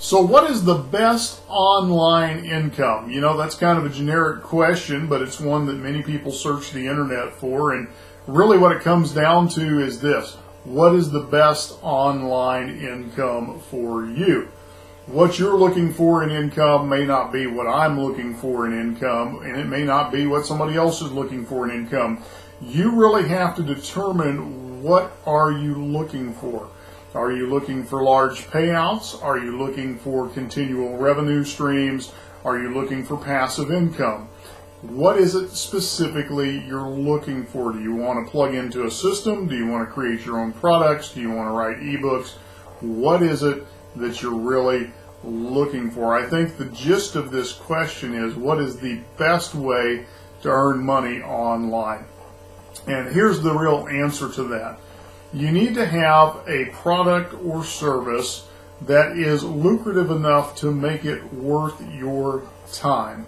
So, what is the best online income? You know, that's kind of a generic question, but it's one that many people search the internet for. And really, what it comes down to is this what is the best online income for you? What you're looking for in income may not be what I'm looking for in income, and it may not be what somebody else is looking for in income. You really have to determine what are you looking for. Are you looking for large payouts? Are you looking for continual revenue streams? Are you looking for passive income? What is it specifically you're looking for? Do you want to plug into a system? Do you want to create your own products? Do you want to write ebooks? What is it that you're really looking for? I think the gist of this question is what is the best way to earn money online? And here's the real answer to that you need to have a product or service that is lucrative enough to make it worth your time.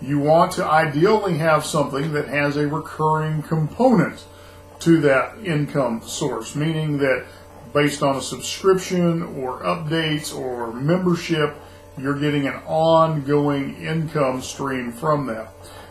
You want to ideally have something that has a recurring component to that income source, meaning that based on a subscription or updates or membership, you're getting an ongoing income stream from that.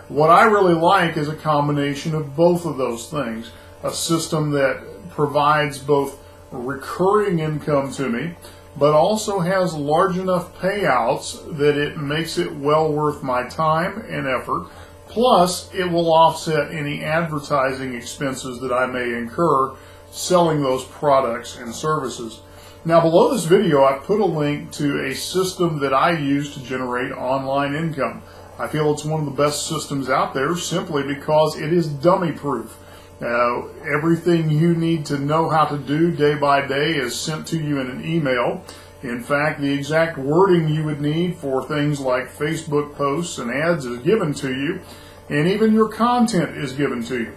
What I really like is a combination of both of those things. A system that provides both recurring income to me, but also has large enough payouts that it makes it well worth my time and effort. Plus, it will offset any advertising expenses that I may incur selling those products and services. Now, below this video, I put a link to a system that I use to generate online income. I feel it's one of the best systems out there simply because it is dummy proof. Uh, everything you need to know how to do day by day is sent to you in an email. In fact, the exact wording you would need for things like Facebook posts and ads is given to you, and even your content is given to you.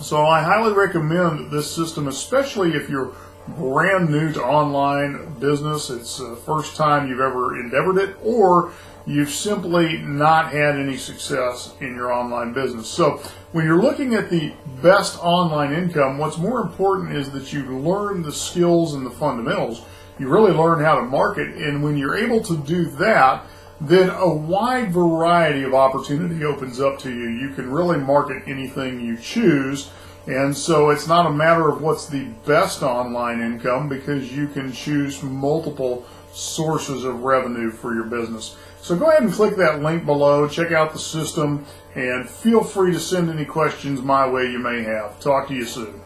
So I highly recommend this system, especially if you're brand new to online business. It's the first time you've ever endeavored it, or you've simply not had any success in your online business. So when you're looking at the best online income, what's more important is that you learn the skills and the fundamentals. You really learn how to market, and when you're able to do that, then a wide variety of opportunity opens up to you. You can really market anything you choose. And so it's not a matter of what's the best online income because you can choose multiple sources of revenue for your business. So go ahead and click that link below, check out the system, and feel free to send any questions my way you may have. Talk to you soon.